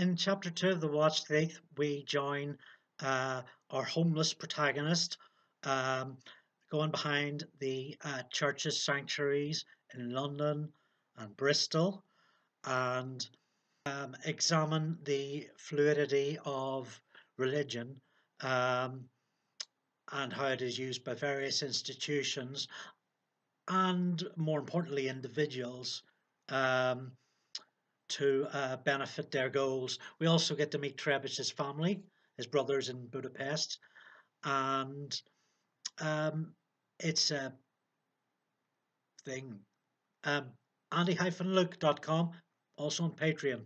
in chapter two of the Watch Thief, we join uh, our homeless protagonist um, going behind the uh, churches sanctuaries in London and Bristol and um, examine the fluidity of religion um, and how it is used by various institutions and more importantly individuals um, to uh, benefit their goals. We also get to meet Trebitsch's family, his brothers in Budapest, and um, it's a thing. Um, andy-luke.com, also on Patreon.